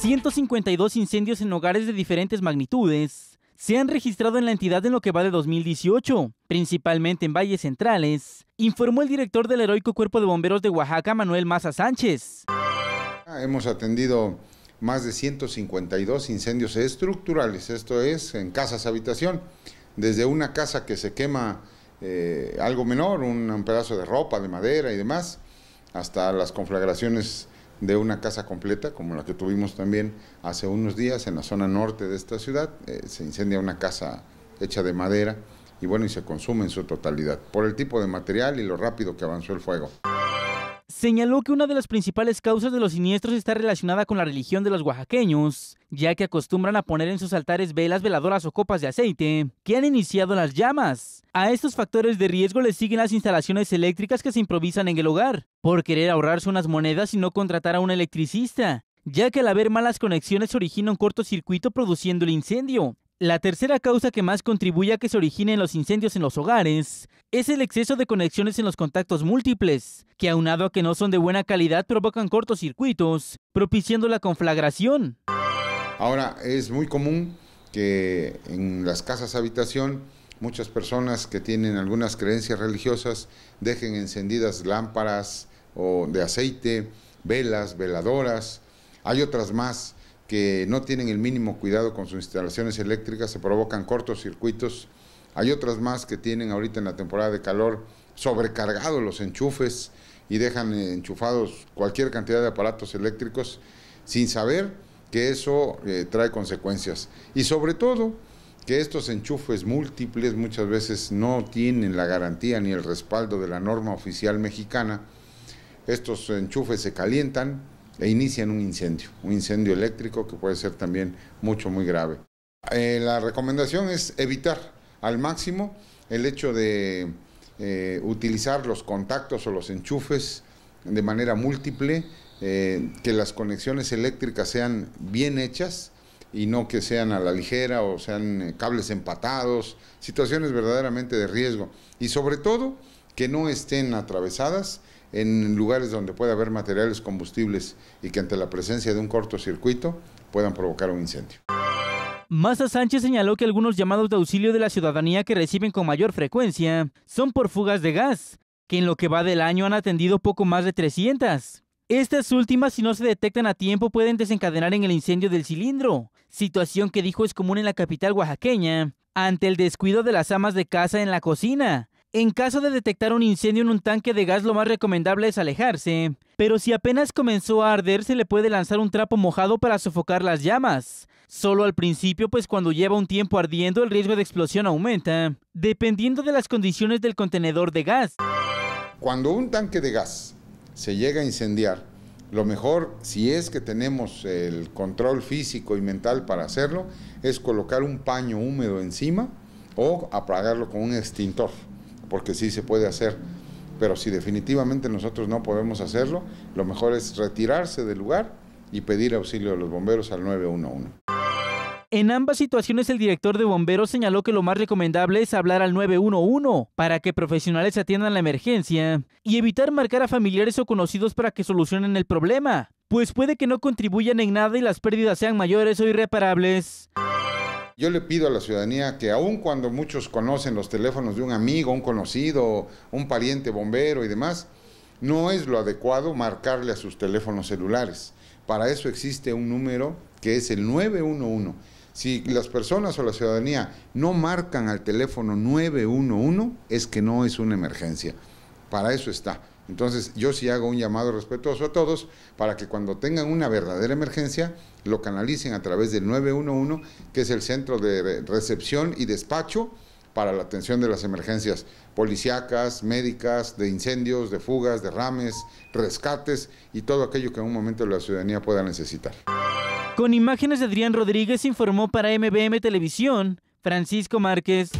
152 incendios en hogares de diferentes magnitudes se han registrado en la entidad en lo que va de 2018, principalmente en valles centrales, informó el director del heroico Cuerpo de Bomberos de Oaxaca, Manuel Maza Sánchez. Hemos atendido más de 152 incendios estructurales, esto es en casas habitación, desde una casa que se quema eh, algo menor, un pedazo de ropa, de madera y demás, hasta las conflagraciones de una casa completa, como la que tuvimos también hace unos días en la zona norte de esta ciudad. Eh, se incendia una casa hecha de madera y bueno, y se consume en su totalidad, por el tipo de material y lo rápido que avanzó el fuego. Señaló que una de las principales causas de los siniestros está relacionada con la religión de los oaxaqueños, ya que acostumbran a poner en sus altares velas, veladoras o copas de aceite que han iniciado las llamas. A estos factores de riesgo le siguen las instalaciones eléctricas que se improvisan en el hogar, por querer ahorrarse unas monedas y no contratar a un electricista, ya que al haber malas conexiones origina un cortocircuito produciendo el incendio. La tercera causa que más contribuye a que se originen los incendios en los hogares es el exceso de conexiones en los contactos múltiples, que aunado a que no son de buena calidad provocan cortocircuitos, propiciando la conflagración. Ahora, es muy común que en las casas habitación muchas personas que tienen algunas creencias religiosas dejen encendidas lámparas o de aceite, velas, veladoras. Hay otras más que no tienen el mínimo cuidado con sus instalaciones eléctricas, se provocan cortocircuitos. Hay otras más que tienen ahorita en la temporada de calor sobrecargados los enchufes y dejan enchufados cualquier cantidad de aparatos eléctricos sin saber que eso eh, trae consecuencias. Y sobre todo, que estos enchufes múltiples muchas veces no tienen la garantía ni el respaldo de la norma oficial mexicana. Estos enchufes se calientan, e inician un incendio, un incendio eléctrico que puede ser también mucho, muy grave. Eh, la recomendación es evitar al máximo el hecho de eh, utilizar los contactos o los enchufes de manera múltiple, eh, que las conexiones eléctricas sean bien hechas y no que sean a la ligera o sean cables empatados, situaciones verdaderamente de riesgo. Y sobre todo, que no estén atravesadas en lugares donde puede haber materiales combustibles y que ante la presencia de un cortocircuito puedan provocar un incendio. Maza Sánchez señaló que algunos llamados de auxilio de la ciudadanía que reciben con mayor frecuencia son por fugas de gas, que en lo que va del año han atendido poco más de 300. Estas últimas, si no se detectan a tiempo, pueden desencadenar en el incendio del cilindro, situación que dijo es común en la capital oaxaqueña, ante el descuido de las amas de casa en la cocina, en caso de detectar un incendio en un tanque de gas, lo más recomendable es alejarse. Pero si apenas comenzó a arder, se le puede lanzar un trapo mojado para sofocar las llamas. Solo al principio, pues cuando lleva un tiempo ardiendo, el riesgo de explosión aumenta, dependiendo de las condiciones del contenedor de gas. Cuando un tanque de gas se llega a incendiar, lo mejor, si es que tenemos el control físico y mental para hacerlo, es colocar un paño húmedo encima o apagarlo con un extintor porque sí se puede hacer. Pero si definitivamente nosotros no podemos hacerlo, lo mejor es retirarse del lugar y pedir auxilio a los bomberos al 911. En ambas situaciones el director de bomberos señaló que lo más recomendable es hablar al 911 para que profesionales atiendan la emergencia y evitar marcar a familiares o conocidos para que solucionen el problema, pues puede que no contribuyan en nada y las pérdidas sean mayores o irreparables. Yo le pido a la ciudadanía que aun cuando muchos conocen los teléfonos de un amigo, un conocido, un pariente bombero y demás, no es lo adecuado marcarle a sus teléfonos celulares. Para eso existe un número que es el 911. Si las personas o la ciudadanía no marcan al teléfono 911, es que no es una emergencia. Para eso está. Entonces yo sí hago un llamado respetuoso a todos para que cuando tengan una verdadera emergencia lo canalicen a través del 911, que es el centro de recepción y despacho para la atención de las emergencias policíacas, médicas, de incendios, de fugas, derrames, rescates y todo aquello que en un momento la ciudadanía pueda necesitar. Con imágenes de Adrián Rodríguez informó para MBM Televisión, Francisco Márquez.